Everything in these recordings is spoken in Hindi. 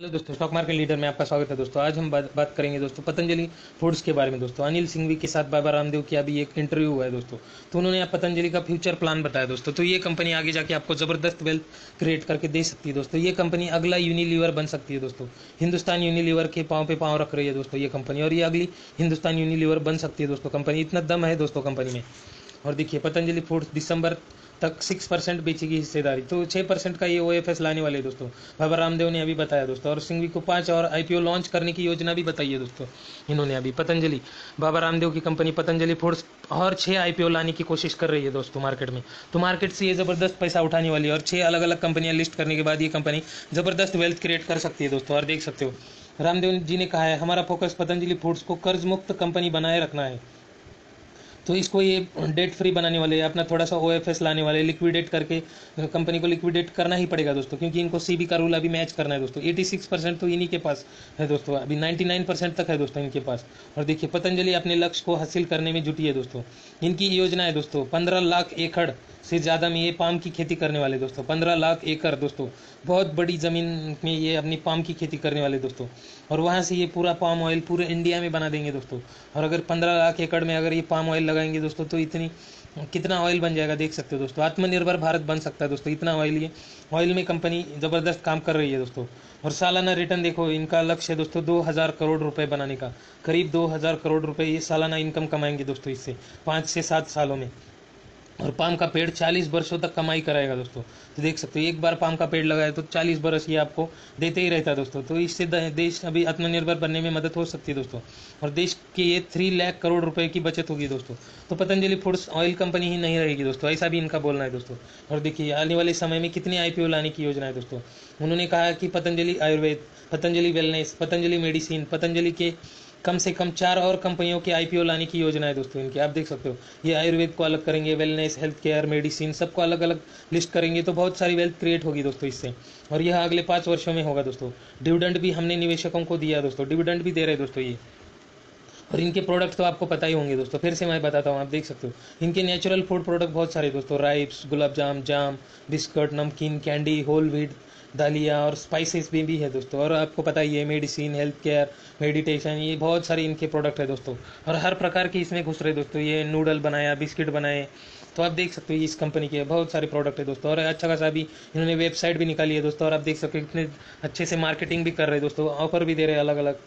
हेलो दोस्तों स्टॉक मार्केट लीडर में आपका स्वागत है दोस्तों। आज हम बात, बात करेंगे दोस्तों पतंजलि फूड्स के बारे में दोस्तों। अनिल सिंघवी के साथ बाबा रामदेव की अभी एक इंटरव्यू हुआ है दोस्तों। तो उन्होंने आप पतंजलि का फ्यूचर प्लान बताया दोस्तों। तो ये कंपनी आगे जाके आपको ज़बरदस्त वेल्थ क्रिएट करके दे सकती है दोस्तों। ये कंपनी अगला यूनिलीवर बन सकती है दोस्तों। हिंदुस्तान यूनिलीवर के पाँव पे पाँव रख रही है दोस्तों ये कंपनी और ये अगली हिंदुस्तान यूनिलीवर बन सकती है दोस्तों। कंपनी इतना दम है दोस्तों कंपनी में। और देखिए, पतंजलि फूड्स दिसंबर तक सिक्स परसेंट बेचेगी हिस्सेदारी। तो छः परसेंट का ये ओ एफ़ एस लाने वाले दोस्तों। बाबा रामदेव ने अभी बताया दोस्तों, और सिंघवी को पाँच और आईपीओ लॉन्च करने की योजना भी बताई है दोस्तों, इन्होंने अभी पतंजलि। बाबा रामदेव की कंपनी पतंजलि फूड्स और छः आईपीओ लाने की कोशिश कर रही है दोस्तों मार्केट में। तो मार्केट से ये ज़बरदस्त पैसा उठाने वाली है, और छः अलग अलग कंपनियाँ लिस्ट करने के बाद ये कंपनी ज़बरदस्त वेल्थ क्रिएट कर सकती है दोस्तों, और देख सकते हो। रामदेव जी ने कहा है, हमारा फोकस पतंजलि फूड्स को कर्ज मुक्त कंपनी बनाए रखना है। तो इसको ये डेट फ्री बनाने वाले, अपना थोड़ा सा ओएफएस लाने वाले लिक्विडेट करके कंपनी को लिक्विडेट करना ही पड़ेगा दोस्तों, क्योंकि इनको सी बी का रूल अभी मैच करना है दोस्तों। 86 परसेंट तो इन्हीं के पास है दोस्तों, अभी 99 परसेंट तक है दोस्तों इनके पास। और देखिए, पतंजलि अपने लक्ष्य को हासिल करने में जुटी है दोस्तों। इनकी योजना है दोस्तों, पंद्रह लाख एकड़ से ज़्यादा में ये पाम की खेती करने वाले दोस्तों, पंद्रह लाख एकड़ दोस्तों। बहुत बड़ी ज़मीन में ये अपनी पाम की खेती करने वाले दोस्तों। और वहाँ से ये पूरा पाम ऑयल पूरे इंडिया में बना देंगे दोस्तों। और अगर पंद्रह लाख एकड़ में अगर ये पाम ऑयल लगाएँगे दोस्तों तो इतनी, कितना ऑयल बन जाएगा देख सकते हो दोस्तों। आत्मनिर्भर भारत बन सकता है दोस्तों, इतना ऑयल ये। ऑयल में कंपनी ज़बरदस्त काम कर रही है दोस्तों। और सालाना रिटर्न देखो, इनका लक्ष्य है दोस्तों, दो हज़ार करोड़ रुपए बनाने का। करीब दो हज़ार करोड़ रुपए ये सालाना इनकम कमाएँगे दोस्तों इससे, पाँच से सात सालों में। और पाम का पेड़ 40 वर्षों तक कमाई कराएगा दोस्तों। तो देख सकते हो, एक बार पाम का पेड़ लगाए तो 40 वर्ष ये आपको देते ही रहता है दोस्तों। तो इससे देश अभी आत्मनिर्भर बनने में मदद हो सकती है दोस्तों। और देश के ये थ्री लाख करोड़ रुपए की बचत होगी दोस्तों। तो पतंजलि फूड्स ऑयल कंपनी ही नहीं रहेगी दोस्तों, ऐसा भी इनका बोलना है दोस्तों। और देखिए, आने वाले समय में कितनी आई लाने की योजना है दोस्तों। उन्होंने कहा कि पतंजलि आयुर्वेद, पतंजलि वेलनेस पतंजलि मेडिसिन पतंजलि के कम से कम चार और कंपनियों के आईपीओ लाने की योजना है दोस्तों इनकी, आप देख सकते हो। ये आयुर्वेद को अलग करेंगे वेलनेस हेल्थ केयर मेडिसिन सबको अलग अलग लिस्ट करेंगे तो बहुत सारी वेल्थ क्रिएट होगी दोस्तों इससे। और यह अगले पाँच वर्षों में होगा दोस्तों। डिविडेंड भी हमने निवेशकों को दिया दोस्तों डिविडेंड भी दे रहे दोस्तों ये। और इनके प्रोडक्ट तो आपको पता ही होंगे दोस्तों, फिर से मैं बताता हूँ, आप देख सकते हो। इनके नेचुरल फ़ूड प्रोडक्ट बहुत सारे दोस्तों राइप्स गुलाब जाम जाम बिस्कट नमकीन कैंडी होल व्हीट दालिया और स्पाइसेस भी, भी है दोस्तों। और आपको पता ही है मेडिसिन हेल्थ केयर मेडिटेशन ये बहुत सारे इनके प्रोडक्ट है दोस्तों। और हर प्रकार के इसमें घुस रहे दोस्तों। ये नूडल बनाया बिस्किट बनाए तो आप देख सकते हो इस कंपनी के बहुत सारे प्रोडक्ट है दोस्तों। और अच्छा खासा अभी इन्होंने वेबसाइट भी निकाली है दोस्तों और आप देख सकते हो कितने अच्छे से मार्केटिंग भी कर रहे हैं दोस्तों। ऑफ़र भी दे रहे हैं अलग अलग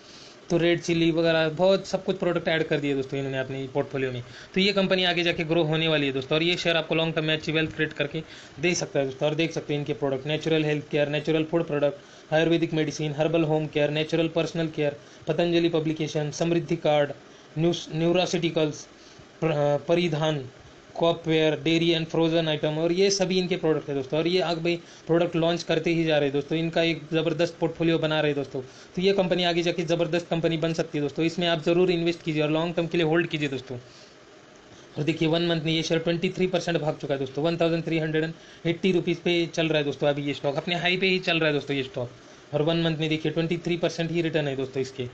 तो रेड चिली वगैरह, बहुत सब कुछ प्रोडक्ट ऐड कर दिए दोस्तों इन्होंने अपनी पोर्टफोलियो में तो ये कंपनी आगे जाके ग्रो होने वाली है दोस्तों और ये शेयर आपको लॉन्ग टर्म में अच्छी वेल्थ क्रिएट करके दे सकता है दोस्तों और देख सकते हैं इनके product natural health care natural food product ayurvedic medicine herbal home care natural personal care Patanjali publication Samriddhi card nutraceuticals Paridhan copperware dairy and frozen item और ये सभी इनके प्रोडक्ट है दोस्तों। और ये आग भाई प्रोडक्ट लॉन्च करते ही जा रहे हैं दोस्तों। इनका एक ज़बरदस्त पोर्टफोलियो बना रहे हैं दोस्तों। तो ये कंपनी आगे जाके ज़बरदस्त कंपनी बन सकती है दोस्तों। इसमें आप ज़रूर इन्वेस्ट कीजिए और लॉन्ग टर्म के लिए होल्ड कीजिए दोस्तों। और देखिए वन मंथ में ये शेयर ट्वेंटी थ्री परसेंट भाग चुका है दोस्तों। One thousand three hundred and eighty rupees पे चल रहा है दोस्तों अभी ये स्टॉक अपने हाई पे ही चल रहा है दोस्तों ये स्टॉक और वन मंथ में देखिए ट्वेंटी थ्री परसेंट ही रिटर्न है दोस्तों इसके।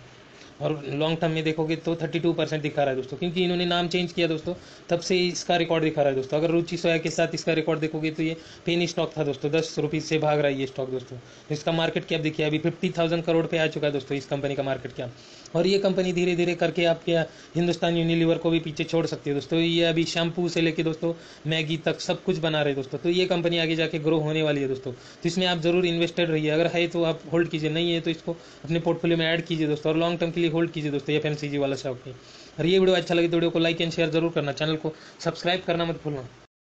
और लॉन्ग टर्म में देखोगे तो थर्टी टू परसेंट दिखा रहा है दोस्तों, क्योंकि इन्होंने नाम चेंज किया दोस्तों, तब से इसका रिकॉर्ड दिखा रहा है दोस्तों। अगर रुचि सोया के साथ इसका रिकॉर्ड देखोगे तो ये पेनी स्टॉक था दोस्तों, दस रुपीज़ से भाग रहा है ये स्टॉक दोस्तों। इसका मार्केट कैप देखिए, अभी फिफ्टी थाउज़ेंड करोड़ पे आ चुका है दोस्तों इस कंपनी का मार्केट कैप और ये कंपनी धीरे धीरे करके आपके हिंदुस्तान यूनिलीवर को भी पीछे छोड़ सकती है दोस्तों। ये अभी शैम्पू से लेके दोस्तों, मैगी तक सब कुछ बना रहे दोस्तों। तो ये कंपनी आगे जाके ग्रो होने वाली है दोस्तों। तो इसमें आप ज़रूर इन्वेस्टेड रहिए। अगर है तो आप होल्ड कीजिए, नहीं है तो इसको अपने पोर्टफोलियो में ऐड कीजिए दोस्तों। और लॉन्ग टर्म के लिए होल्ड कीजिए दोस्तों एफ़ वाला शॉप की और ये वीडियो अच्छा लगे तो वीडियो को लाइक एंड शेयर ज़रूर करना चैनल को सब्सक्राइब करना मत भूलना।